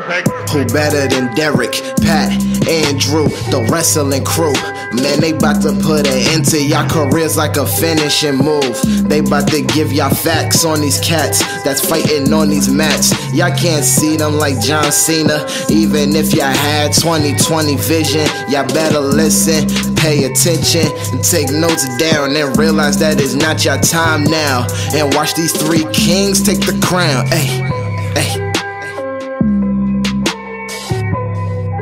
perfect. Who better than Derek, Pat, Andrew, the wrestling crew? Man, they bout to put an end to y'all careers like a finishing move. They bout to give y'all facts on these cats that's fighting on these mats. Y'all can't see them like John Cena. Even if y'all had 2020 vision, y'all better listen, pay attention, and take notes down and realize that it's not your time now. And watch these three kings take the crown. Hey, hey.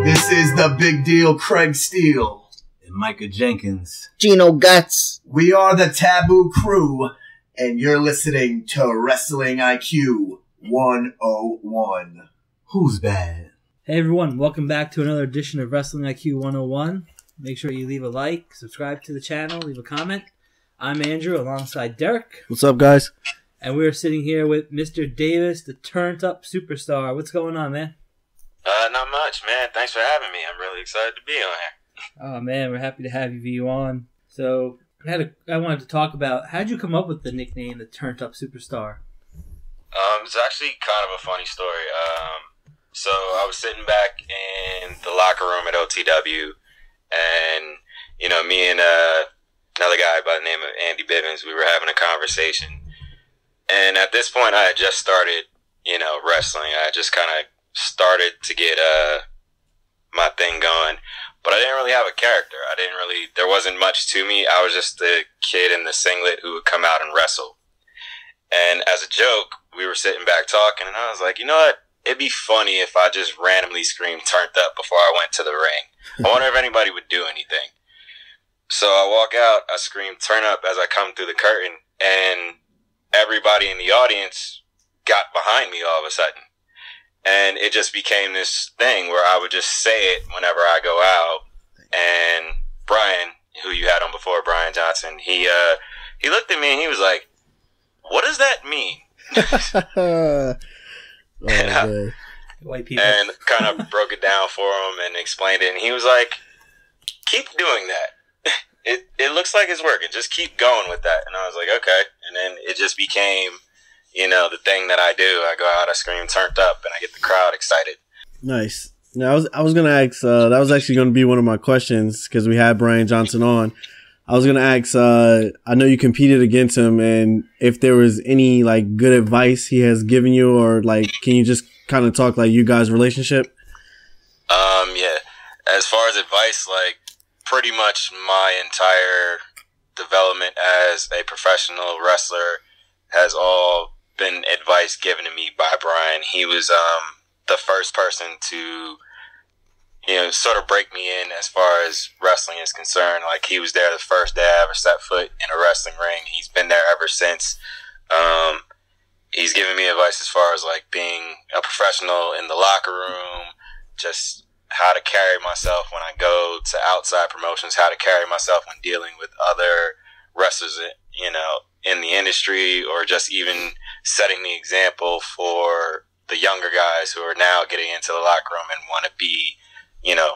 This is the big deal, Craig Steele. And Micah Jenkins. Gino Guts. We are the Taboo Crew, and you're listening to Wrestling IQ 101. Who's bad? Hey everyone, welcome back to another edition of Wrestling IQ 101. Make sure you leave a like, subscribe to the channel, leave a comment. I'm Andrew alongside Derek, What's up, guys? and we're sitting here with Mr. Davis, the Turnt up superstar. What's going on, man? Uh, not much, man. Thanks for having me. I'm really excited to be on here. Oh man, we're happy to have you on. So, I had a, I wanted to talk about how'd you come up with the nickname, the Turnt up superstar? Um, it's actually kind of a funny story. Um, so I was sitting back in the locker room at OTW, and you know, me and uh, another guy by the name of Andy Bivens, we were having a conversation. And at this point, I had just started, you know, wrestling. I just kind of started to get uh my thing going, but I didn't really have a character. I didn't really. There wasn't much to me. I was just the kid in the singlet who would come out and wrestle. And as a joke, we were sitting back talking, and I was like, you know what? It'd be funny if I just randomly screamed "turned up" before I went to the ring. I wonder if anybody would do anything. So I walk out, I scream "turn up" as I come through the curtain, and everybody in the audience got behind me all of a sudden. And it just became this thing where I would just say it whenever I go out. And Brian, who you had on before, Brian Johnson, he uh he looked at me and he was like, "What does that mean?" oh, And. White people. and kind of broke it down for him and explained it. And he was like, "Keep doing that. It it looks like it's working. Just keep going with that." And I was like, "Okay." And then it just became, you know, the thing that I do. I go out, I scream, turned up, and I get the crowd excited. Nice. Now, I was I was gonna ask. Uh, that was actually gonna be one of my questions because we had Brian Johnson on. I was gonna ask. Uh, I know you competed against him, and if there was any like good advice he has given you, or like, can you just kind of talk like you guys' relationship? Um, yeah. As far as advice, like pretty much my entire development as a professional wrestler has all been advice given to me by Brian. He was um the first person to you know sort of break me in as far as wrestling is concerned. Like he was there the first day I ever set foot in a wrestling ring. He's been there ever since. Um, he's given me advice as far as like being a professional in the locker room, just how to carry myself when I go to outside promotions, how to carry myself when dealing with other wrestlers, you know, in the industry, or just even setting the example for the younger guys who are now getting into the locker room and want to be, you know,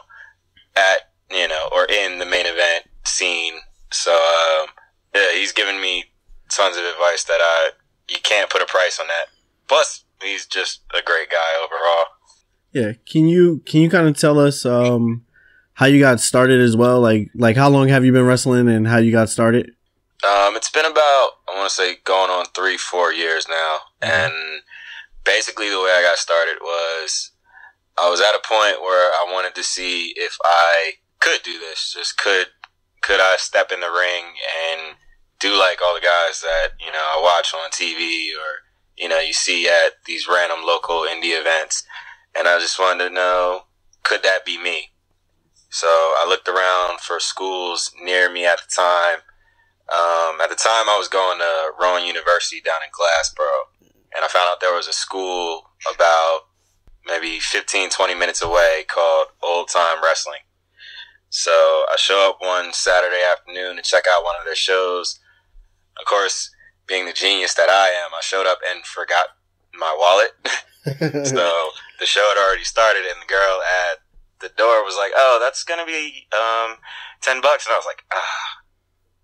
at you know or in the main event scene. So um, yeah, he's given me tons of advice that I you can't put a price on that. Plus, he's just a great guy overall. Yeah. Can you can you kind of tell us um how you got started as well? Like like how long have you been wrestling and how you got started? Um, it's been about I want to say going on three, four years now, and basically the way I got started was I was at a point where I wanted to see if I could do this. Just could could I step in the ring and do like all the guys that you know I watch on TV or you know you see at these random local indie events, and I just wanted to know could that be me. So I looked around for schools near me at the time. Um, at the time, I was going to Rowan University down in Glassboro, and I found out there was a school about maybe 15, 20 minutes away called Old Time Wrestling. So I show up one Saturday afternoon to check out one of their shows. Of course, being the genius that I am, I showed up and forgot my wallet. so the show had already started, and the girl at the door was like, "Oh, that's gonna be um, ten bucks," and I was like, "Ah."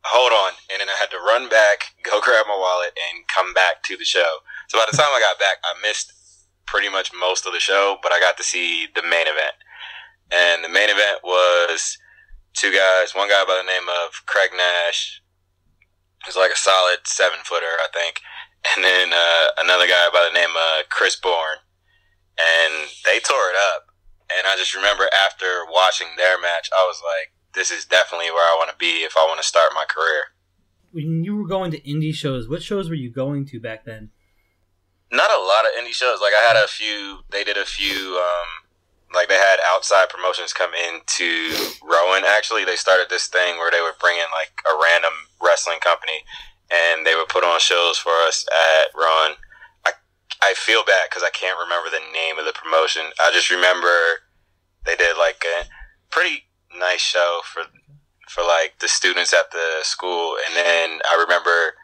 Hold on. And then I had to run back, go grab my wallet, and come back to the show. So by the time I got back, I missed pretty much most of the show, but I got to see the main event. And the main event was two guys, one guy by the name of Craig Nash, who's like a solid seven footer, I think, and then uh, another guy by the name of Chris Bourne. And they tore it up. And I just remember after watching their match, I was like, this is definitely where I want to be if I want to start my career. When you were going to indie shows, what shows were you going to back then? Not a lot of indie shows. Like I had a few. They did a few. Um, like they had outside promotions come into Rowan. Actually, they started this thing where they would bring in like a random wrestling company, and they would put on shows for us at Rowan. I I feel bad because I can't remember the name of the promotion. I just remember they did like a pretty nice show for for like the students at the school, and then I remember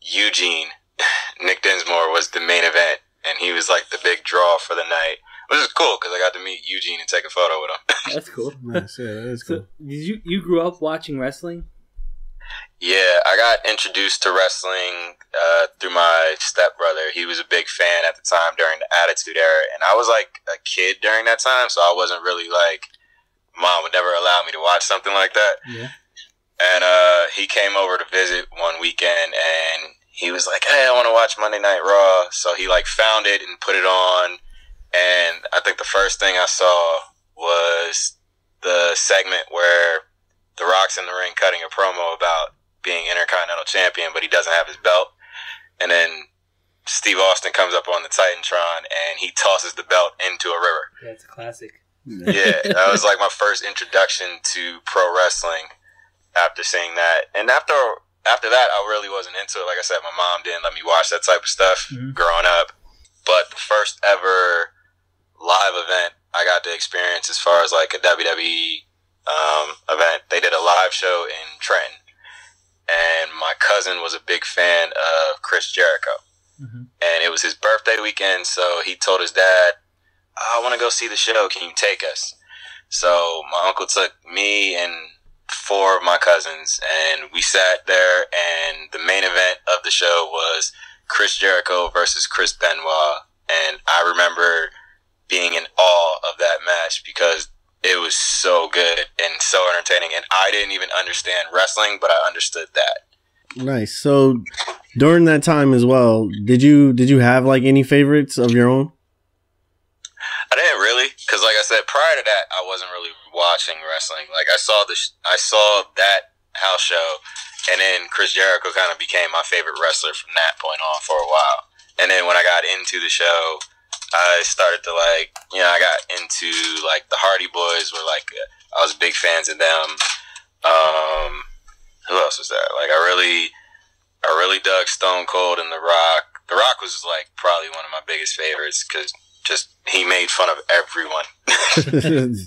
Eugene Nick Dinsmore was the main event, and he was like the big draw for the night, which is cool because I got to meet Eugene and take a photo with him. That's cool. Nice, yeah, that is So, cool. did you you grew up watching wrestling? yeah, I got introduced to wrestling uh, through my stepbrother. He was a big fan at the time during the Attitude Era, and I was like a kid during that time, so I wasn't really like. Mom would never allow me to watch something like that. Yeah. and uh, he came over to visit one weekend and he was like hey i want to watch monday night raw so he like found it and put it on and i think the first thing i saw was the segment where the rock's in the ring cutting a promo about being intercontinental champion but he doesn't have his belt and then steve austin comes up on the titantron and he tosses the belt into a river Yeah, it's a classic. Yeah, that was like my first introduction to pro wrestling after seeing that. And after after that, I really wasn't into it. Like I said, my mom didn't let me watch that type of stuff Mhm. growing up. But the first ever live event I got to experience as far as like a WWE um, event, they did a live show in Trenton. And my cousin was a big fan of Chris Jericho Mhm. and it was his birthday weekend. So he told his dad, "I want to go see the show. Can you take us?" So my uncle took me and four of my cousins, and we sat there. And the main event of the show was Chris Jericho versus Chris Benoit, and I remember being in awe of that match because it was so good and so entertaining. And I didn't even understand wrestling, but I understood that. Nice. So during that time as well, did you did you have like any favorites of your own? I didn't really, because like I said, prior to that, I wasn't really watching wrestling. Like I saw the, sh- I saw that house show, and then Chris Jericho kind of became my favorite wrestler from that point on for a while. And then when I got into the show, I started to like, you know, I got into like the Hardy Boyz. Were like, I was big fans of them. Um, who else was that? Like, I really, I really dug Stone Cold and The Rock. The Rock was like probably one of my biggest favorites because just he made fun of everyone.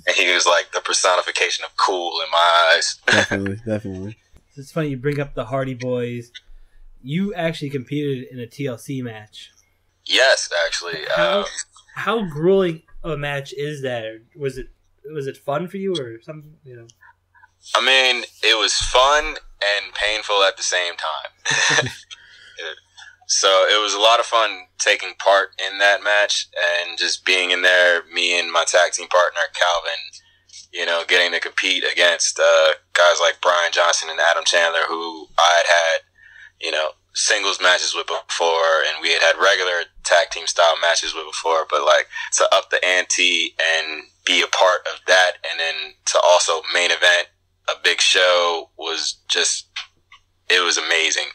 and he was like the personification of cool in my eyes. definitely, definitely. It's funny you bring up the Hardy Boyz. You actually competed in a TLC match. yes, actually. How Um, how grueling a match is that? Or Was it was it fun for you or something? You know. I mean, it was fun and painful at the same time. so it was a lot of fun taking part in that match and just being in there, me and my tag team partner, Calvin, you know, getting to compete against uh, guys like Brian Johnson and Adam Chandler, who I had had, you know, singles matches with before, and we had had regular tag team style matches with before, but like to up the ante and be a part of that, and then to also main event a big show was just it was amazing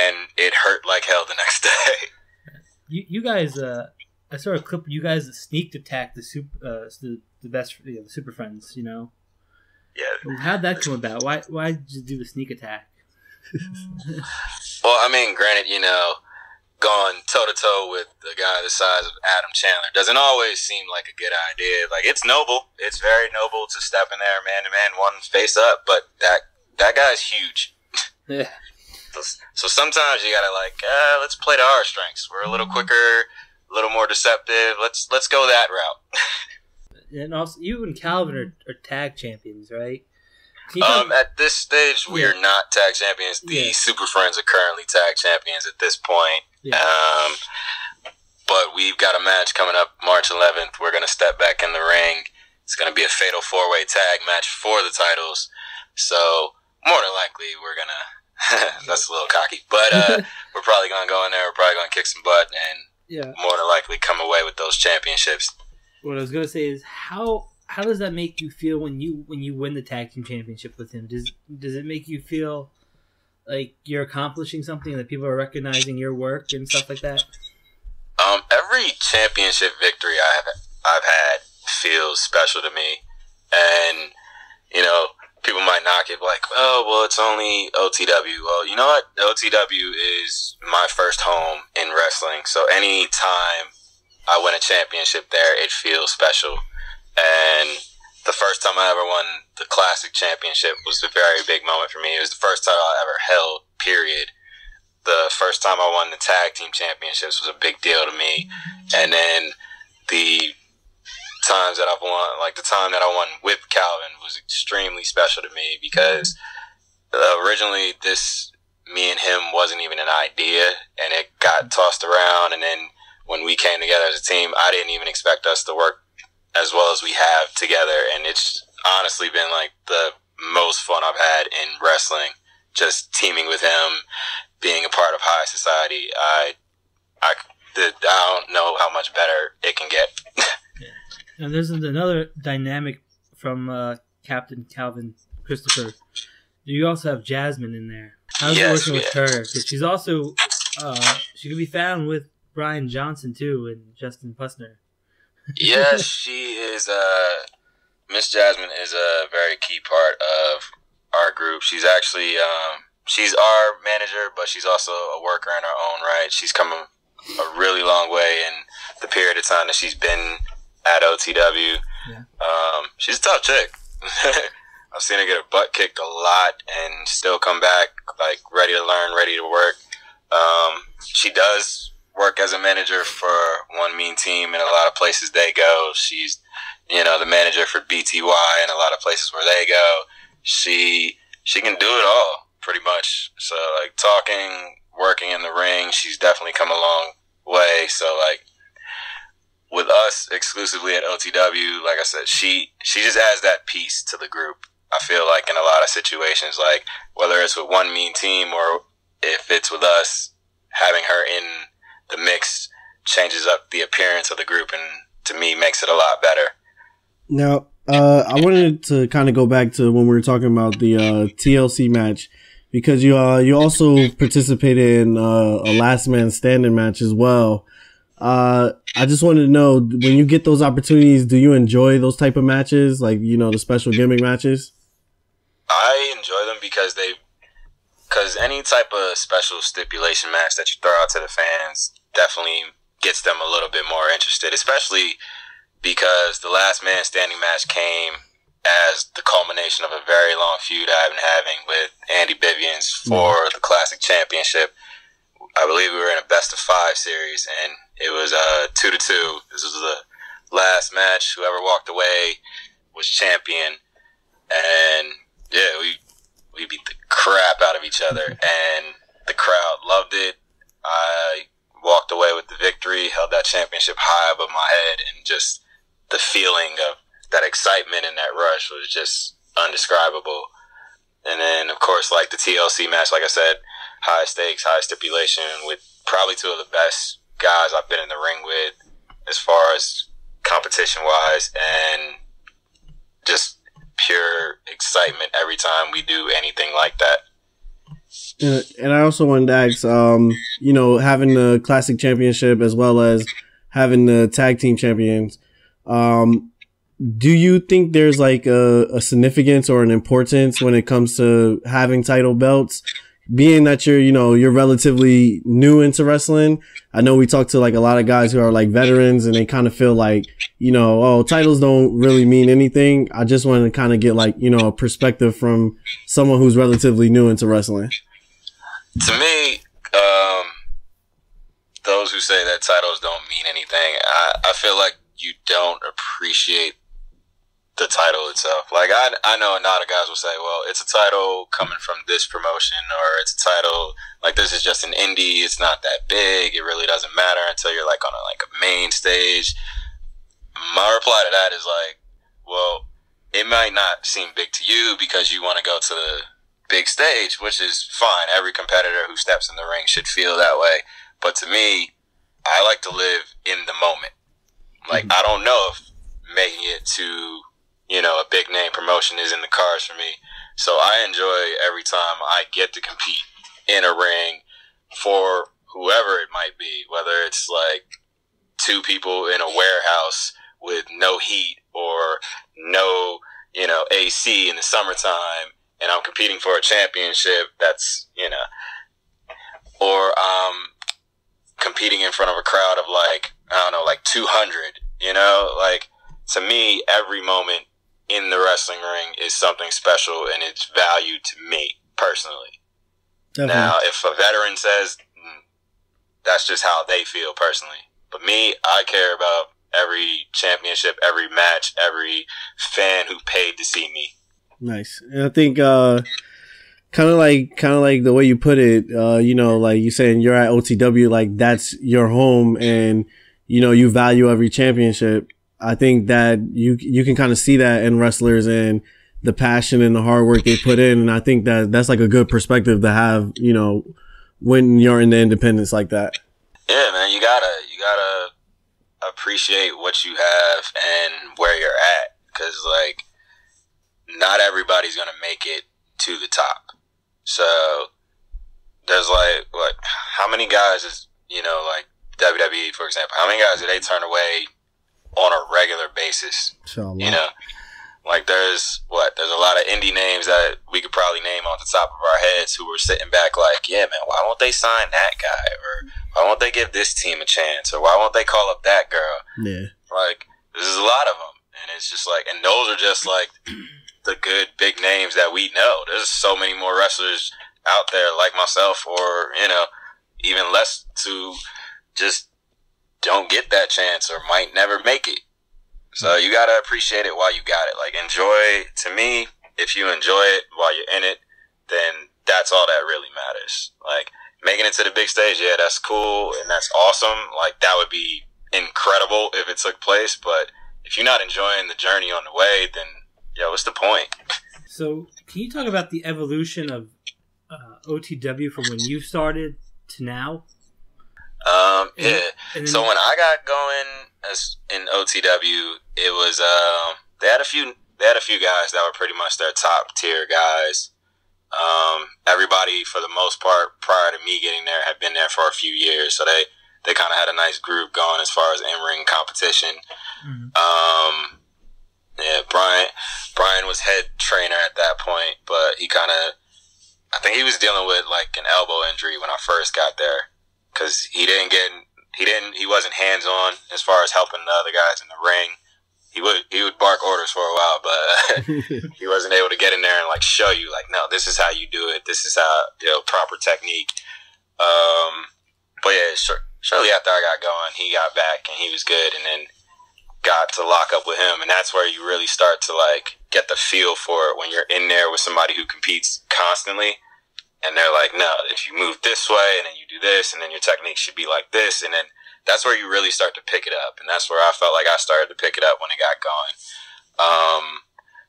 and it hurt like hell the next day You you guys, uh, I saw a clip. of You guys sneaked attack the super, uh, the, the best, you know, the Super Friends. You know, yeah how'd that come about? Why why did you do the sneak attack? well i mean granted you know going toe to toe with the guy the size of adam chandler doesn't always seem like a good idea like it's noble it's very noble to step in there man to man one face up but that that guy's huge Yeah. So, so sometimes you gotta like, uh, let's play to our strengths. We're a little quicker, a little more deceptive. Let's let's go that route. And also, you and Calvin are, are tag champions, right? Um, at this stage, we are not tag champions. The Yeah. Super Friends are currently tag champions at this point. Yeah. Um, but we've got a match coming up March 11th. We're gonna step back in the ring. It's gonna be a fatal four way tag match for the titles. So more than likely, we're gonna. that's a little cocky, but uh, we're probably gonna go in there. We're probably gonna kick some butt and Yeah. more than likely come away with those championships. What I was gonna say is how how does that make you feel when you when you win the tag team championship with him? Does does it make you feel like you're accomplishing something that people are recognizing your work and stuff like that? Um, every championship victory I've I've had feels special to me, and you know people might knock it like, oh well, it's only OTW. Well, you know what? OTW is my first home in wrestling, so any time I win a championship there, it feels special. And the first time I ever won the classic championship was a very big moment for me. It was the first title I ever held. Period the first time I won the tag team championships was a big deal to me. And then the times that I've won, like the time that I won with Calvin was extremely special to me because originally this, me and him wasn't even an idea and it got tossed around. And then when we came together as a team, I didn't even expect us to work as well as we have together. And it's honestly been like the most fun I've had in wrestling, just teaming with him being a part of high society, I, I, I don't know how much better it can get. And there's another dynamic from uh, Captain Calvin Christopher. You also have Jasmine in there. How's Yes, it working with yeah. her? Because she's also uh, she can be found with Brian Johnson too and Justin Pusser. yes, she is. Uh, Miss Jasmine is a very key part of our group. She's actually um, she's our manager, but she's also a worker in her own right. She's come a really long way in the period of time that she's been at OTW. Yeah. Um, she's a tough chick. I've seen her get her butt kicked a lot and still come back like ready to learn, ready to work. Um, she does work as a manager for One Mean Team in a lot of places they go. She's, you know, the manager for BTY in a lot of places where they go. She she can do it all pretty much. So like talking, working in the ring, she's definitely come a long way. So like with us exclusively at OTW, like I said, she she just adds that piece to the group. I feel like in a lot of situations, like whether it's with one mean team or if it's with us, having her in the mix changes up the appearance of the group and to me makes it a lot better. Now, uh, I wanted to kind of go back to when we were talking about the uh, TLC match because you uh, you also participated in uh, a last man standing match as well. Uh, I just wanted to know when you get those opportunities, do you enjoy those type of matches, like you know the special gimmick matches? I enjoy them because they, because any type of special stipulation match that you throw out to the fans definitely gets them a little bit more interested, especially because the last man standing match came as the culmination of a very long feud I've been having with Andy Bivians for the Classic Championship. I believe we were in a best of five series, and it was uh, two to two. This was the last match. Whoever walked away was champion, and yeah, we we beat the crap out of each other, and the crowd loved it. I walked away with the victory, held that championship high above my head, and just the feeling of that excitement and that rush was just undescribable. And then, of course, like the TLC match, like I said, high stakes, high stipulation with probably two of the best guys I've been in the ring with as far as competition wise and just pure excitement every time we do anything like that. And, I also wanted to ask, um, you know, having the classic championship as well as having the tag team champions, um, do you think there's like a, a significance or an importance when it comes to having title belts? Being that you're, you know, you're relatively new into wrestling. I know we talk to like a lot of guys who are like veterans and they kind of feel like, you know, oh, titles don't really mean anything. I just want to kind of get like, you know, a perspective from someone who's relatively new into wrestling. To me, um, those who say that titles don't mean anything, I, I feel like you don't appreciate the title itself. Like I, I know a lot of guys will say, well, it's a title coming from this promotion, or it's a title like this is just an indie. It's not that big. It really doesn't matter until you're like on a like a main stage. My reply to that is like, well, it might not seem big to you because you want to go to the big stage, which is fine. Every competitor who steps in the ring should feel that way. But to me, I like to live in the moment. Like mm-hmm. I don't know if making it to you know a big name promotion is in the cards for me. So I enjoy every time I get to compete in a ring for whoever it might be, whether it's like two people in a warehouse with no heat or no, you know, AC in the summertime and I'm competing for a championship that's, you know, or um competing in front of a crowd of like, I don't know, like 200, you know, like to me every moment in the wrestling ring is something special and it's valued to me personally. Definitely. Now, if a veteran says mm, that's just how they feel personally, but me, I care about every championship, every match, every fan who paid to see me. Nice. And I think uh kind of like kind of like the way you put it, uh you know, like you saying you're at OTW like that's your home and you know, you value every championship. I think that you you can kind of see that in wrestlers and the passion and the hard work they put in and I think that that's like a good perspective to have, you know, when you're in the independence like that. Yeah, man, you gotta you gotta appreciate what you have and where you're at, because like not everybody's gonna make it to the top. So there's like what? How many guys is you know like WWE for example? How many guys do they turn away on a regular basis? So You know, like there's what? There's a lot of indie names that we could probably name off the top of our heads who were sitting back like, yeah, man, why won't they sign that guy? Or why won't they give this team a chance? Or why won't they call up that girl? yeah. Like, there's a lot of them. And it's just like, and those are just like the good big names that we know. There's so many more wrestlers out there like myself or, you know, even less to just don't get that chance or might never make it. So you gotta appreciate it while you got it. Like enjoy to me, if you enjoy it while you're in it, then that's all that really matters. Like making it to the big stage, yeah, that's cool and that's awesome. Like that would be incredible if it took place, but if you're not enjoying the journey on the way, then yeah, what's the point? So, can you talk about the evolution of uh, OTW from when you started to now? Um, And- yeah. And So when I got going as in OTW, it was um they had a few they had a few guys that were pretty much their top tier guys. Um, everybody for the most part prior to me getting there had been there for a few years, so they they kind of had a nice group going as far as in ring competition. Mhm. Um, yeah, Brian Brian was head trainer at that point, but he kind of I think he was dealing with like an elbow injury when I first got there because he didn't get he didn't he wasn't hands on as far as helping the other guys in the ring. He would he would bark orders for a while, but he wasn't able to get in there and like show you like no this is how you do it this is how you know proper technique. Um, but yeah, shortly after I got going, he got back and he was good, and then got to lock up with him, and that's where you really start to like get the feel for it when you're in there with somebody who competes constantly and they're like, no, if you move this way and then you do this and then your technique should be like this and then that's where you really start to pick it up and that's where I felt like I started to pick it up when it got going. Um,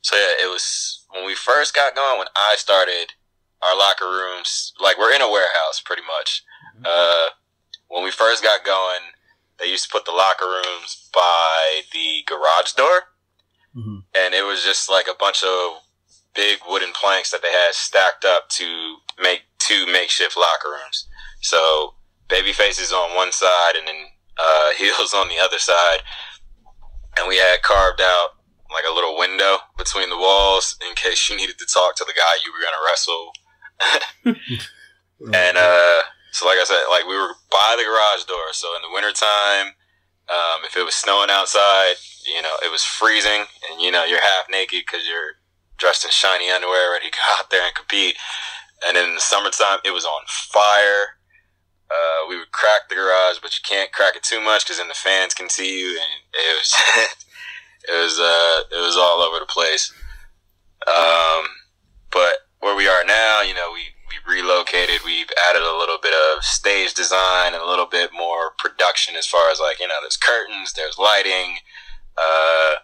so yeah, it was when we first got going when I started our locker rooms like we're in a warehouse pretty much. Uh, when we first got going, they used to put the locker rooms by the garage door Mhm. and it was just like a bunch of big wooden planks that they had stacked up to make two makeshift locker rooms. So baby faces on one side and then uh, heels on the other side, and we had carved out like a little window between the walls in case you needed to talk to the guy you were gonna wrestle. And uh, so, like I said, like we were by the garage door. So in the wintertime, um, if it was snowing outside, you know, it was freezing, and you know, you're half naked because you're dressed in shiny underwear, ready to go out there and compete. And in the summertime, it was on fire. Uh, we would crack the garage, but you can't crack it too much because then the fans can see you, and it was it was uh, it was all over the place. Um, but where we are now, you know, we we relocated. We've added a little bit of stage design and a little bit more production as far as like you know, there's curtains, there's lighting. Uh,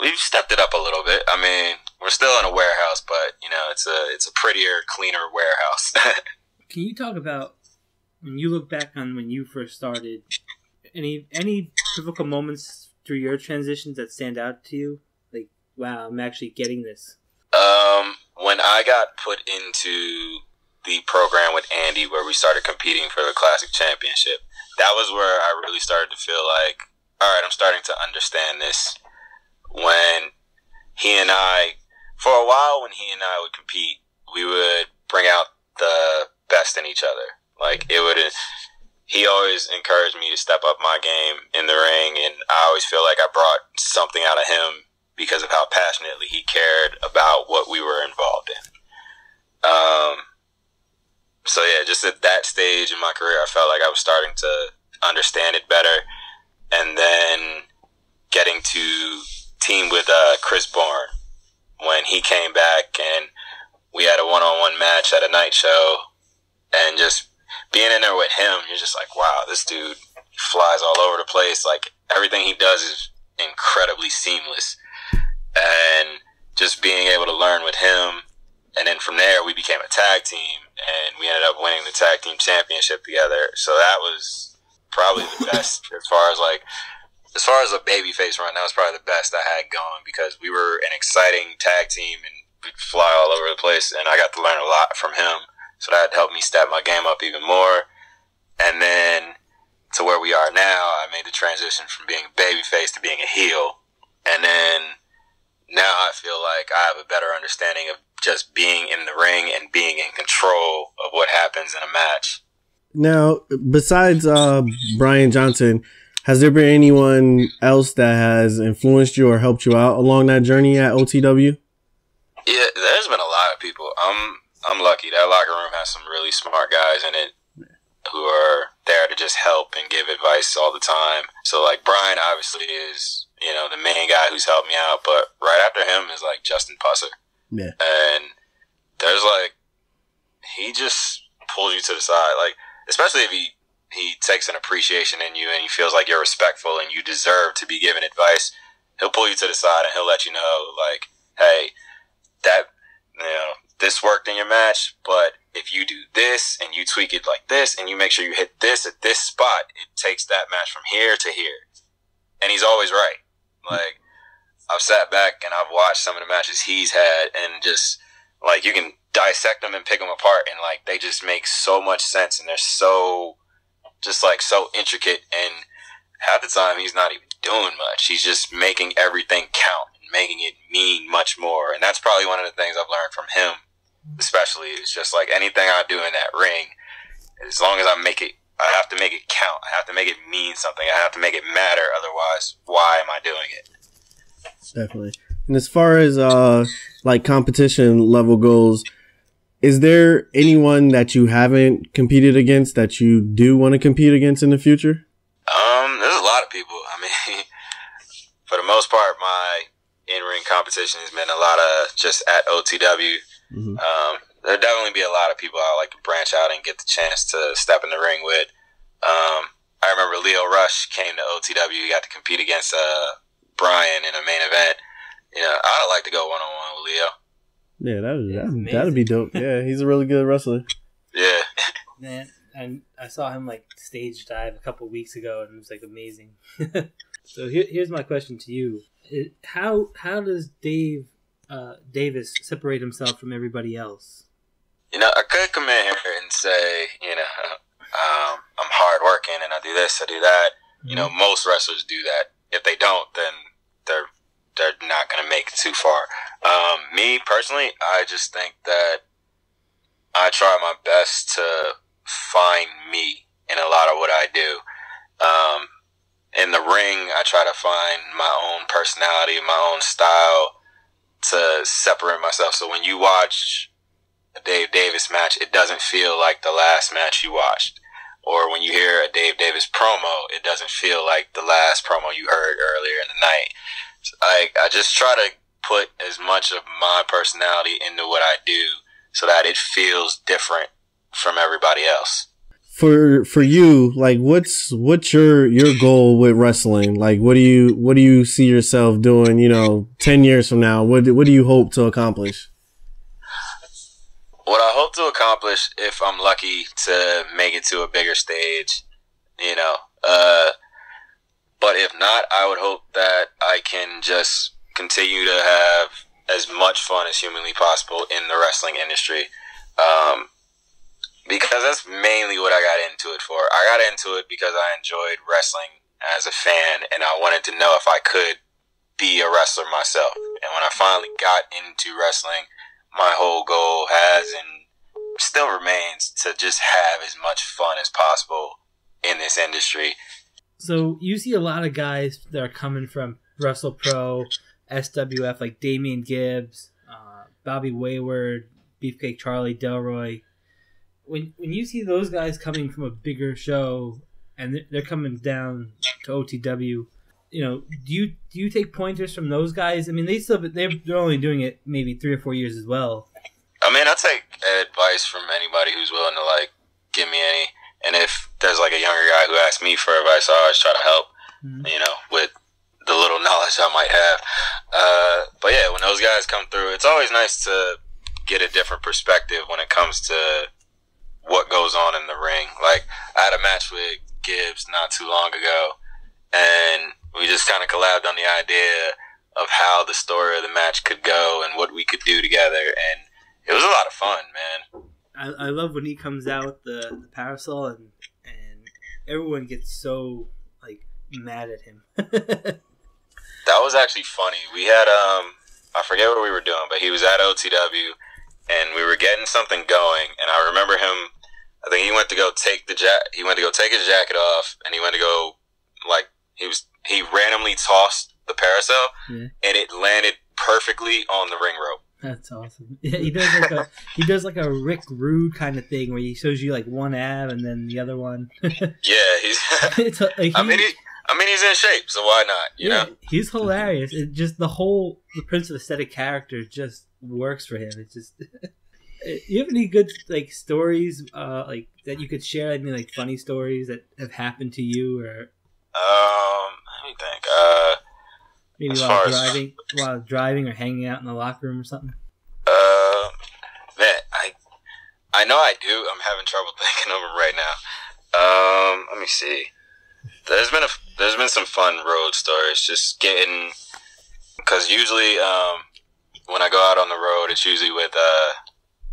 we've stepped it up a little bit. I mean, we're still in a warehouse, but you know, it's a it's a prettier, cleaner warehouse. Can you talk about when you look back on when you first started? Any any pivotal moments through your transitions that stand out to you? Like, wow, I'm actually getting this. Um, when I got put into the program with Andy, where we started competing for the Classic Championship, that was where I really started to feel like, all right, I'm starting to understand this. When he and I, for a while, when he and I would compete, we would bring out the best in each other. Like it would, he always encouraged me to step up my game in the ring, and I always feel like I brought something out of him because of how passionately he cared about what we were involved in. Um, so yeah, just at that stage in my career, I felt like I was starting to understand it better, and then getting to team with uh, Chris Bourne when he came back and we had a one-on-one match at a night show, and just being in there with him, you're just like, wow, this dude flies all over the place. Like everything he does is incredibly seamless and just being able to learn with him. And then from there, we became a tag team, and we ended up winning the tag team championship together. So that was probably the best as far as like, as far as a baby face run. That was probably the best I had going because we were an exciting tag team and we'd fly all over the place. And I got to learn a lot from him, so that helped me step my game up even more. And then to where we are now, I made the transition from being a baby face to being a heel, and then now I feel like I have a better understanding of just being in the ring and being in control of what happens in a match. Now, besides uh, Brian Johnson, has there been anyone else that has influenced you or helped you out along that journey at OTW? Yeah, there's been a lot of people. I'm I'm lucky. That locker room has some really smart guys in it who are there to just help and give advice all the time. So like Brian obviously is you know, the main guy who's helped me out. But right after him is like Justin Pusser. Yeah. And there's like, he just pulls you to the side. Like, especially if he, he takes an appreciation in you and he feels like you're respectful and you deserve to be given advice, he'll pull you to the side and he'll let you know, like, hey, that, you know, this worked in your match, but if you do this and you tweak it like this and you make sure you hit this at this spot, it takes that match from here to here. And he's always right. Like I've sat back and I've watched some of the matches he's had, and just like you can dissect them and pick them apart, and like they just make so much sense, and they're so just like so intricate. And half the time he's not even doing much; he's just making everything count and making it mean much more. And that's probably one of the things I've learned from him, especially. It's just like anything I do in that ring, as long as I make it I have to make it count. I have to make it mean something. I have to make it matter. Otherwise, why am I doing it? Definitely. And as far as uh like competition level goes, is there anyone that you haven't competed against that you do want to compete against in the future? Um, there's a lot of people. I mean, for the most part, my in ring competition has been a lot of just at OTW. Mm-hmm. Um, there'll definitely be a lot of people I like to branch out and get the chance to step in the ring with. Um, I remember Lio Rush came to OTW. He got to compete against uh, Brian in a main event. You know, I'd like to go one on one with Lio. Yeah, that would that'd, that'd be dope. Yeah, he's a really good wrestler. Yeah. Man, and I saw him like stage dive a couple weeks ago, and it was like amazing. so here, here's my question to you: How how does Dave uh, Davis separate himself from everybody else? You know, I could come in here and say, you know, um, I'm hardworking and I do this, I do that. Mm-hmm. You know, mm-hmm. most wrestlers do that. If they don't, then they're they're not going to make it too far. Um, me personally, I just think that I try my best to find me in a lot of what I do. Um, in the ring, I try to find my own personality, my own style to separate myself. So when you watch a Dave Davis match, it doesn't feel like the last match you watched. Or when you hear a Dave Davis promo, it doesn't feel like the last promo you heard earlier in the night. I, I just try to put as much of my personality into what I do so that it feels different from everybody else. For for you, like what's what's your your goal with wrestling? Like what do you what do you see yourself doing, you know, 10 years from now? What do- what do you hope to accomplish? What I hope to accomplish if I'm lucky to make it to a bigger stage, you know, uh, but if not, I would hope that I can just continue to have as much fun as humanly possible in the wrestling industry. Um, because that's mainly what I got into it for. I got into it because I enjoyed wrestling as a fan and I wanted to know if I could be a wrestler myself. And when I finally got into wrestling, my whole goal has and still remains to just have as much fun as possible in this industry. So you see a lot of guys that are coming from Wrestle Pro, SWF, like Damian Gibbs, uh, Bobby Wayward, Beefcake Charlie, Delroy. When when you see those guys coming from a bigger show and they're- coming down to OTW, you know, do you do you take pointers from those guys? I mean, they still they're they're only doing it maybe three or four years as well. I mean, I take advice from anybody who's willing to like give me any. And if there's like a younger guy who asks me for advice, I always try to help. Mhm. You know, with the little knowledge I might have. Uh, but yeah, when those guys come through, it's always nice to get a different perspective when it comes to what goes on in the ring. Like I had a match with Gibbs not too long ago, and we just kind of collabed on the idea of how the story of the match could go and what we could do together, and it was a lot of fun, man. I, I love when he comes out with the, the parasol and and everyone gets so like mad at him. That was actually funny. We had um I forget what we were doing, but he was at OTW and we were getting something going and I remember him I think he went to go take the jack he went to go take his jacket off and he went to go like he was he randomly tossed the parasol Yeah. and it landed perfectly on the ring rope. That's awesome. Yeah, he does like a he does like a Rick Rude kind of thing where he shows you like one ab and then the other one. Yeah, he's it's a- like, I mean he I mean he's in shape, so why not, you yeah, know? he's hilarious. It just the whole the Prince of Aesthetic character just works for him. It's just. You have any good like stories, uh, like that you could share? Any like funny stories that have happened to you, or Um let me think. Uh maybe while far as- driving, while driving, or hanging out in the locker room or something? Uh, man, I I know I do. I'm having trouble thinking of them right now. Um, let me see. There's been a there's been some fun road stories. Just getting because usually um when I go out on the road, it's usually with uh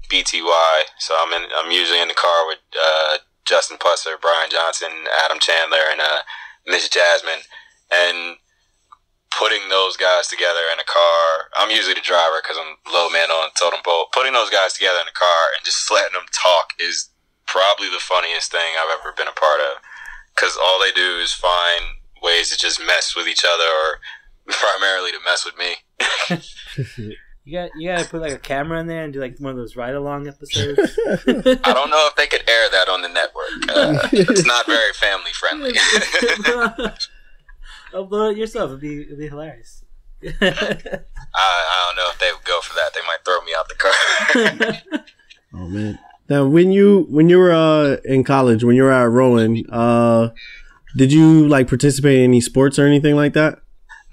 BTY. So I'm in I'm usually in the car with uh Justin Pusser, Brian Johnson, Adam Chandler, and uh Miss Jasmine, and putting those guys together in a car. I'm usually the driver because I'm low man on totem pole. Putting those guys together in a car and just letting them talk is probably the funniest thing I've ever been a part of. Because all they do is find ways to just mess with each other, or primarily to mess with me. You got you got to put like a camera in there and do like one of those ride along episodes. I don't know if they could air that on the network. Uh, it's not very family friendly. Upload it yourself. It'd be it'd be hilarious. I, I don't know if they would go for that. They might throw me out the car. Oh man. Now, when you when you were uh, in college, when you were at Rowan, uh, did you like participate in any sports or anything like that?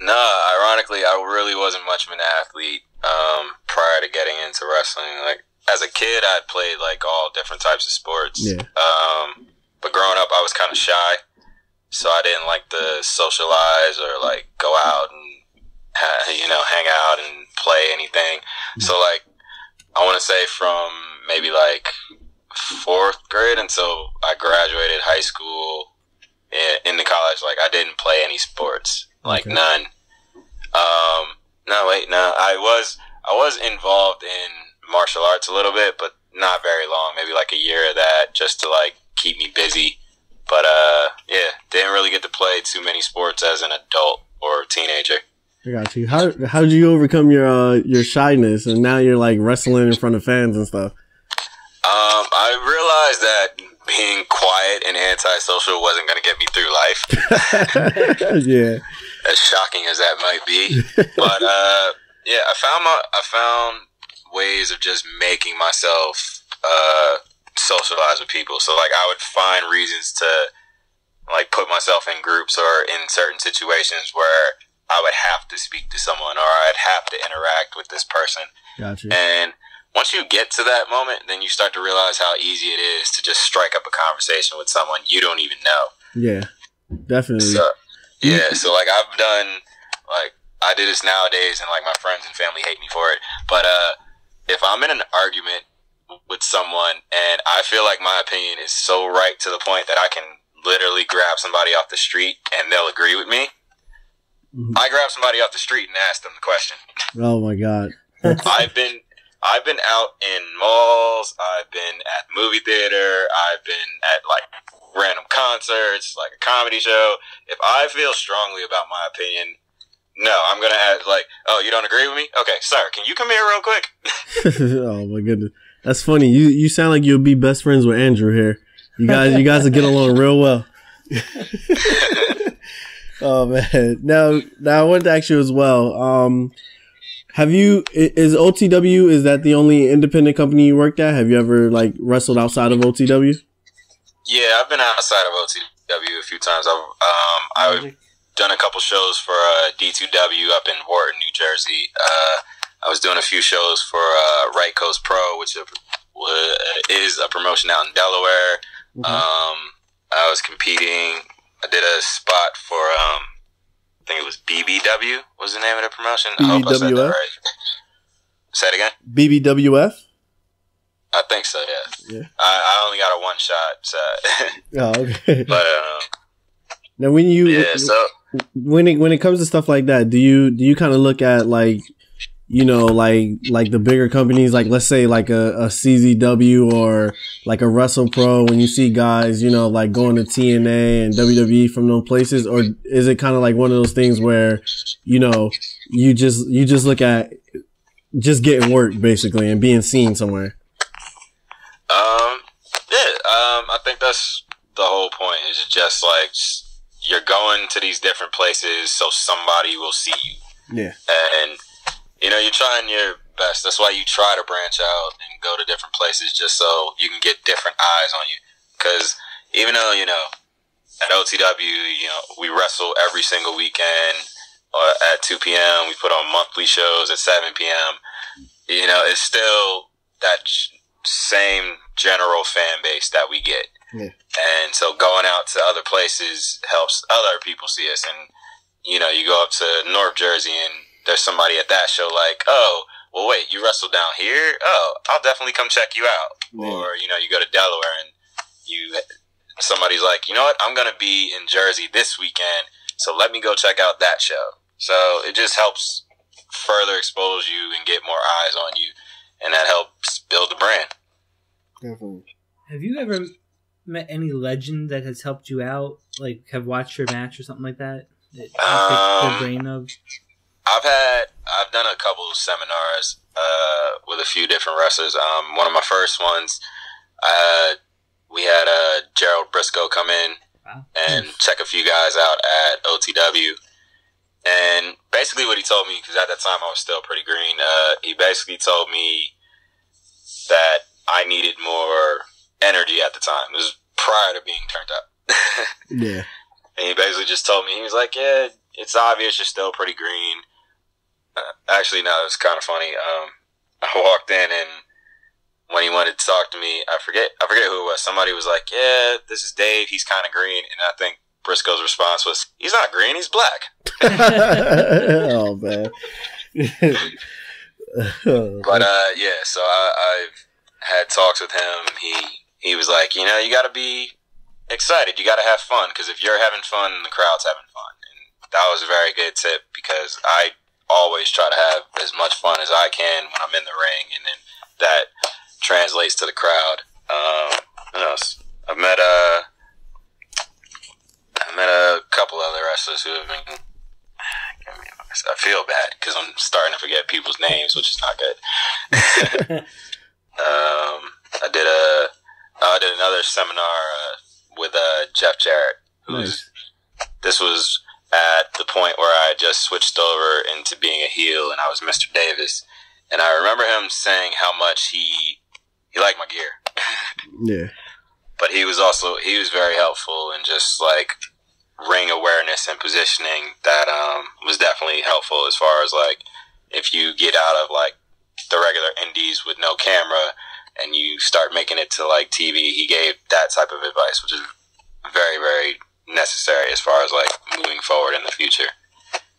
No, ironically, I really wasn't much of an athlete um, prior to getting into wrestling. Like as a kid, I played like all different types of sports. Yeah. Um, but growing up, I was kind of shy, so I didn't like to socialize or like go out and ha- you know hang out and play anything. So like, I want to say from maybe like fourth grade until I graduated high school in, into college, like I didn't play any sports, like Okay. none. Um, no, wait, no, I was I was involved in martial arts a little bit, but not very long. Maybe like a year of that, just to like keep me busy. But uh, yeah, didn't really get to play too many sports as an adult or teenager. I got you. How how did you overcome your uh, your shyness and now you're like wrestling in front of fans and stuff? Realized that being quiet and antisocial wasn't going to get me through life. yeah. as shocking as that might be. but uh, Yeah, I found my I found ways of just making myself uh, socialize with people. So like I would find reasons to like put myself in groups or in certain situations where I would have to speak to someone or I'd have to interact with this person. Gotcha. And once you get to that moment, then you start to realize how easy it is to just strike up a conversation with someone you don't even know. Yeah, definitely. So yeah, so like I've done like I do this nowadays and like my friends and family hate me for it. But uh if I'm in an argument with someone and I feel like my opinion is so right to the point that I can literally grab somebody off the street and they'll agree with me. Mhm. I grab somebody off the street and ask them the question. oh my god. I've been I've been out in malls, I've been at movie theater, I've been at like random concerts, like a comedy show. If I feel strongly about my opinion, no, I'm gonna ask like, oh, you don't agree with me? Okay, sir, can you come here real quick? oh my goodness, that's funny. You you sound like you'll be best friends with Andrew here. You guys you guys will get along real well. oh man. Now now I wanted to ask you as well. Um, have you is OTW is that the only independent company you worked at? Have you ever like wrestled outside of OTW? Yeah, I've been outside of OTW a few times. I've um I've done a couple shows for uh, D2W up in Wharton, New Jersey. Uh, I was doing a few shows for uh, Right Coast Pro, which is a- wa- is a promotion out in Delaware. Um, I was competing. I did a spot for um, I think it was BBW was the name of the promotion. I hope I said that BBWF? right. Say it again. BBWF. I think so. Yeah. Yeah. I, I only got a one shot. So, Oh, okay. but um, Now, when you yeah. So when it when it comes to stuff like that, do you do you kind of look at like you know like like the bigger companies, like let's say like a, a CZW or like a Wrestle Pro, when you see guys you know like going to TNA and WWE from those places, or is it kind of like one of those things where you know you just you just look at just getting work basically and being seen somewhere? Um, yeah, um, I think that's the whole point. Is just like you're going to these different places so somebody will see you, Yeah. and you know you're trying your best. That's why you try to branch out and go to different places just so you can get different eyes on you. Because even though you know at OTW, you know we wrestle every single weekend uh, at 2 p.m. We put on monthly shows at 7 p.m. You know, it's still that same general fan base that we get. Yeah. And so going out to other places helps other people see us. And, you know, you go up to North Jersey and there's somebody at that show like, oh, well, wait, you wrestle down here? Oh, I'll definitely come check you out. Or, you know, you go to Delaware and you, somebody's like, you know what, I'm going to be in Jersey this weekend. So let me go check out that show. So it just helps further expose you and get more eyes on you. And that helps build the brand. Definitely. Have you ever met any legend that has helped you out? Like, have watched your match or something like that? That you picked Um, the brain of? I've had I've done a couple of seminars uh, with a few different wrestlers. Um, one of my first ones, uh, we had uh, Gerald Brisco come in Wow. and check a few guys out at OTW. And basically, what he told me, because at that time I was still pretty green, uh, he basically told me that I needed more energy at the time. It was prior to being turnt up. Yeah. And he basically just told me, he was like, yeah, it's obvious you're still pretty green. Uh, actually, no, it was kind of funny. Um, I walked in and when he wanted to talk to me, I forget, I forget who it was. Somebody was like, yeah, this is Dave. He's kind of green. And I think Brisco's response was, he's not green. He's black. oh man. But, uh, yeah, so I, I've had talks with him. He, he was like, you know, you got to be excited. You got to have fun because if you're having fun, the crowd's having fun. And that was a very good tip because I always try to have as much fun as I can when I'm in the ring, and then that translates to the crowd. Um, else? I've met uh, I met a couple other wrestlers who have been. I feel bad because I'm starting to forget people's names, which is not good. um, I did a, I did another seminar uh, with uh, Jeff Jarrett, who's Nice. this was at the point where I just switched over into being a heel, and I was Mr. Davis. And I remember him saying how much he he liked my gear, Yeah. but he was also he was very helpful in just like ring awareness and positioning that um, was definitely helpful as far as like if you get out of like the regular indies with no camera and you start making it to like TV, he gave that type of advice, which is very very necessary as far as like moving forward in the future.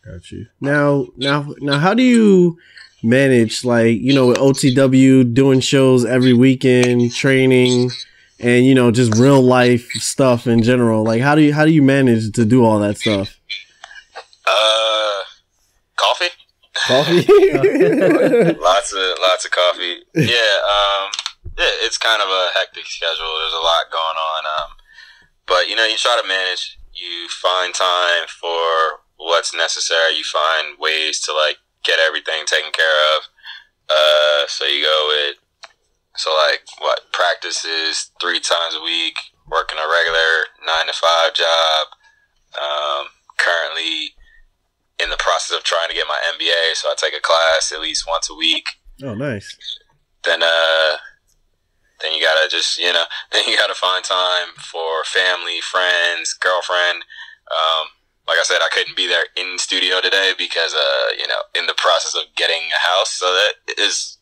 Got you. Now, now, now, how do you manage, like, you know, with OTW doing shows every weekend, training, and you know, just real life stuff in general? Like, how do you how do you manage to do all that stuff? Uh, coffee. Coffee. lots of lots of coffee. Yeah, um, yeah, it's kind of a hectic schedule. There's a lot going on. Um, but you know, you try to manage. You find time for what's necessary. You find ways to like get everything taken care of. Uh, so you go with so like what practices three times a week, working a regular nine to five job. Um, currently in the process of trying to get my MBA, so I take a class at least once a week. oh, nice. Then uh then you gotta just you know then you gotta find time for family, friends, girlfriend. Um, like I said, I couldn't be there in studio today because uh you know in the process of getting a house, so that is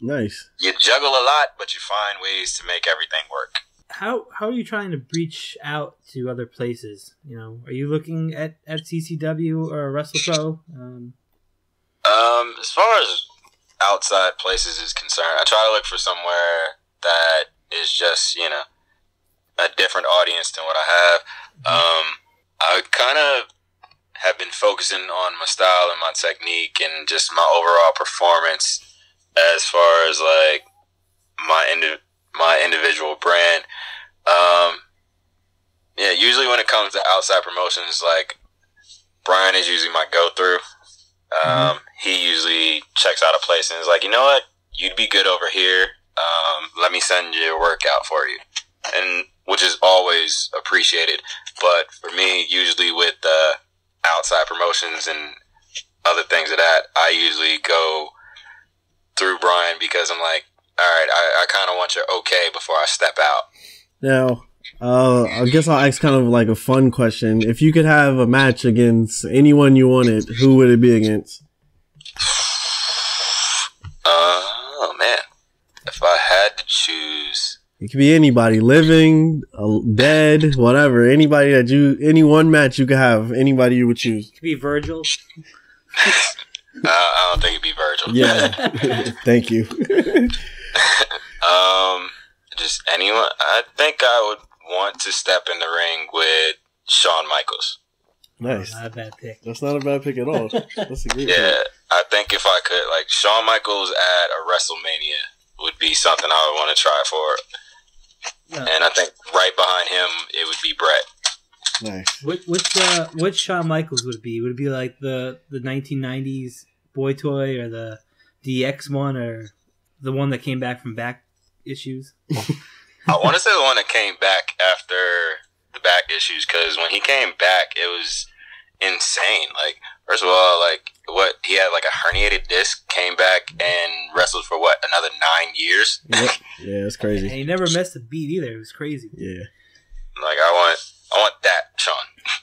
Nice. you juggle a lot, but you find ways to make everything work. How how are you trying to reach out to other places? You know, are you looking at at CZW or WrestlePro? Um, Um, as far as outside places is concerned, I try to look for somewhere that is just you know a different audience than what I have. Um, I kind of have been focusing on my style and my technique and just my overall performance as far as like my indi- my individual brand. Um, yeah, usually when it comes to outside promotions, like Brian is usually my go through. Um, He usually checks out a place and is like, you know what, you'd be good over here. Um, let me send you a workout for you, and which is always appreciated. But for me, usually with uh, outside promotions and other things of that, I usually go through Brian because I'm like, all right, I, I kind of want your okay before I step out. Now, uh, I guess I'll ask kind of like a fun question. If you could have a match against anyone you wanted, who would it be against? Uh, oh man, if I had to choose, It could be anybody, living, uh, dead, whatever. Anybody that you, any one match you could have, anybody you would choose. could be Virgil. uh, I don't think it'd be Virgil. Yeah. Thank you. Um, just anyone. I think I would want to step in the ring with Shawn Michaels. Nice. Not a bad pick. That's not a bad pick at all. That's a great Yeah, I think if I could, like Shawn Michaels at a WrestleMania would be something I would want to try for. Yeah. And I think right behind him, it would be Bret. Nice. Which which uh, which Shawn Michaels would it be? Would it be like the the 1990s boy toy or the DX one or the one that came back from back issues? I want to say the one that came back after the back issues because when he came back, it was insane. Like, first of all, like what he had like a herniated disc, came back and wrestled for what another nine years. Yep. Yeah, that's crazy. And he never missed a beat either. It was crazy. Yeah. Like, I want, I want that, Shawn.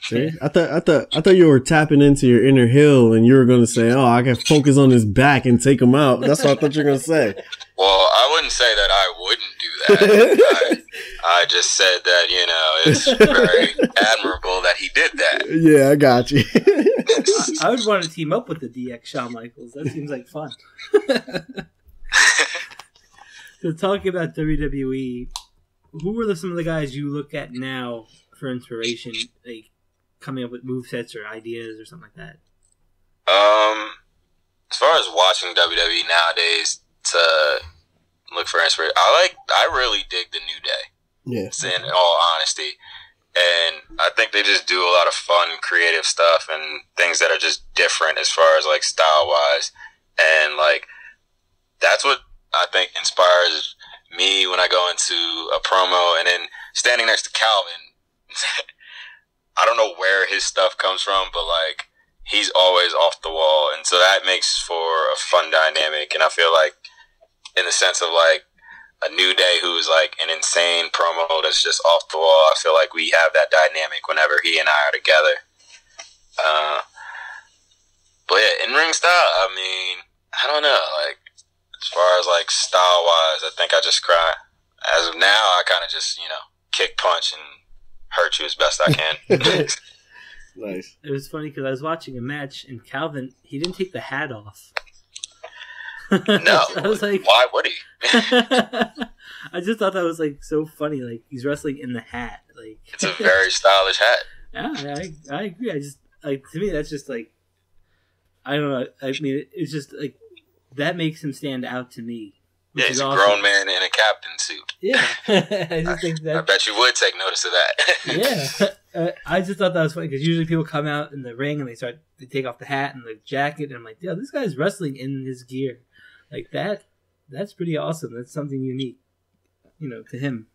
See, I thought, I thought, I thought you were tapping into your inner heel, and you were going to say, "Oh, I can focus on his back and take him out." That's what I thought you were going to say. Well, I wouldn't say that I wouldn't do that. I, I just said that you know it's very admirable that he did that. Yeah, I got you. I would want to team up with the DX Shawn Michaels. That seems like fun. so talking about WWE, who are the, some of the guys you look at now for inspiration, like coming up with move sets or ideas or something like that? Um, as far as watching WWE nowadays to look for inspiration, I like. I really dig the New Day. yes. in all honesty. And I think they just do a lot of fun, creative stuff and things that are just different as far as like style wise. And like, that's what I think inspires me when I go into a promo and then standing next to Calvin. I don't know where his stuff comes from, but like he's always off the wall, and so that makes for a fun dynamic. And I feel like, in the sense of like a new day who's like an insane promo that's just off the wall, I feel like we have that dynamic whenever he and I are together. Uh, but yeah, in ring style, I mean, I don't know. Like as far as like style wise, I think I just cry. As of now, I kind of just you know kick, punch, and hurt you as best I can. Nice. It was funny because I was watching a match and Calvin he didn't take the hat off. No, I was like, why would he? I just thought that was like so funny. Like he's wrestling in the hat. Like It's a very stylish hat. yeah, I, I agree. I just like to me that's just like I don't know. I mean, it's just like that makes him stand out to me. which Yeah, he's is a awesome. grown man in a captain suit. Yeah, I just think that. I bet you would take notice of that. Yeah, uh, I just thought that was funny because usually people come out in the ring and they start they take off the hat and the jacket, and I'm like, yeah, this guy's wrestling in his gear, like that. That's pretty awesome. That's something unique, you know, to him.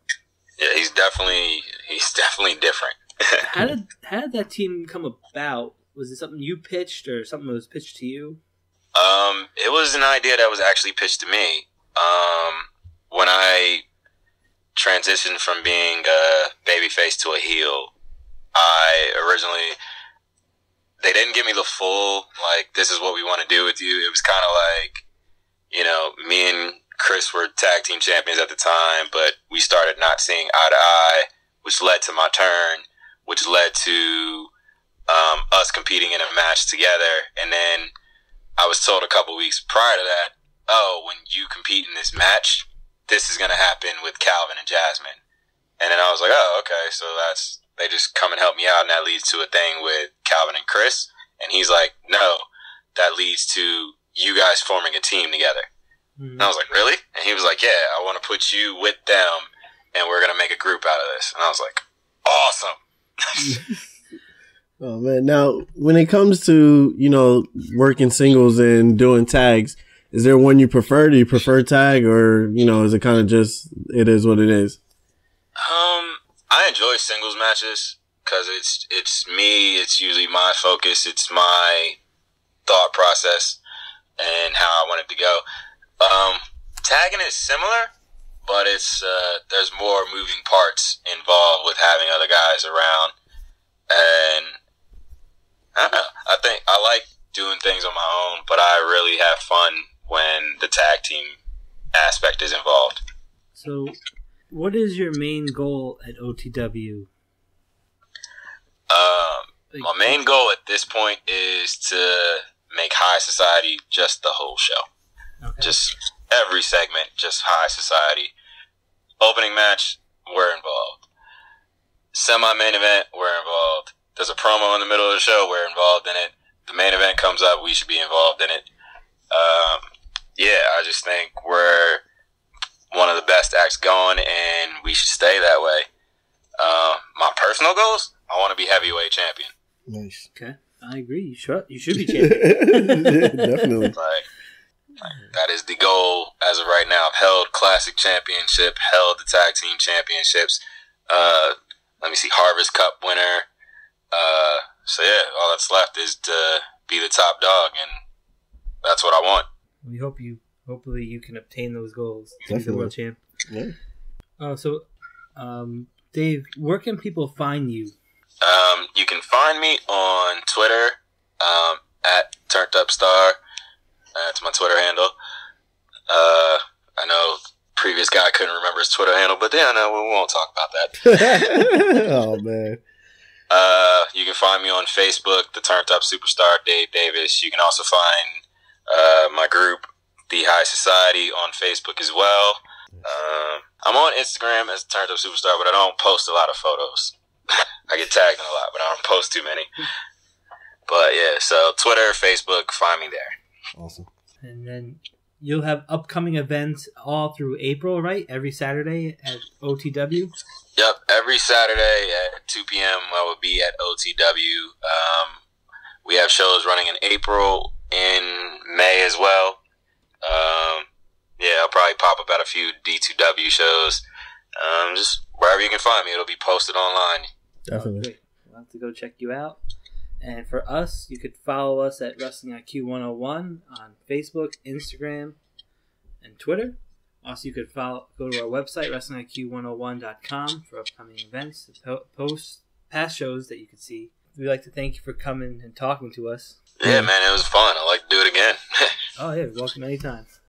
yeah, he's definitely he's definitely different. How did how did that team come about? Was it something you pitched or something that was pitched to you? Um, it was an idea that was actually pitched to me. Um, when I transitioned from being a babyface to a heel, I originally they didn't give me the full like this is what we want to do with you. It was kind of like you know me and Chris were tag team champions at the time, but we started not seeing eye to eye, which led to my turn, which led to um, us competing in a match together, and then I was told a couple weeks prior to that, oh, when you compete in this match, this is going to happen with Calvin and Jasmine. And then I was like, oh, okay. So that's, they just come and help me out. And that leads to a thing with Calvin and Chris. And he's like, no, that leads to you guys forming a team together. Mm-hmm. And I was like, really? And he was like, yeah, I want to put you with them and we're going to make a group out of this. And I was like, awesome. Oh man. Now, when it comes to you know working singles and doing tags, is there one you prefer? Do you prefer tag, or you know, is it kind of just it is what it is? Um, I enjoy singles matches because it's it's me. It's usually my focus. It's my thought process and how I want it to go. Um, tagging is similar, but it's uh, there's more moving parts involved with having other guys around, and I don't know. I think I like doing things on my own, but I really have fun when the tag team aspect is involved. So, what is your main goal at OTW? Um, My main goal at this point is to make High Society just the whole show. okay. Just every segment, just High Society. Opening match, we're involved. Semi main event, we're involved. There's a promo in the middle of the show, we're involved in it. The main event comes up, we should be involved in it. Um, yeah, I just think we're one of the best acts going, and we should stay that way. Uh, my personal goals, I want to be heavyweight champion. Nice. okay, I agree. You should you should be champion. Definitely. Like, that is the goal as of right now. I've held classic championship, held the tag team championships. Uh, let me see, Harvest Cup winner. Uh, so yeah, all that's left is to be the top dog, and that's what I want. we hope you hopefully you can obtain those goals to be the Definitely. world champ. Yeah. Oh, so um, Dave, where can people find you? Um, you can find me on Twitter um, at Turnt Up Star. That's my Twitter handle. Uh, I know previous guy couldn't remember his Twitter handle, but yeah, no, we won't talk about that. oh man. Uh, you can find me on Facebook, the Turnt Up Superstar Dave Davis. You can also find uh, my group, The High Society, on Facebook as well. Um, I'm on Instagram as Turnt Up Superstar, but I don't post a lot of photos. I get tagged in a lot, but I don't post too many. But yeah, so Twitter, Facebook, find me there. Awesome. And then you'll have upcoming events all through April, right? Every Saturday at OTW. Yep, every Saturday at 2 p.m. I will be at OTW. Um, we have shows running in April, in May as well. Um, yeah, I'll probably pop up at a few D2W shows. Um, just wherever you can find me, it'll be posted online. Uh, Definitely. Great. Wow. have to go check you out. And for us, you could follow us at Wrestling IQ 101 on Facebook, Instagram, and Twitter. Also, you could follow, go to our website, WrestlingIQ101.com, for upcoming events, po- posts, past shows that you can see. We'd like to thank you for coming and talking to us. Yeah, man, it was fun. I'd like to do it again. Oh, yeah, welcome anytime.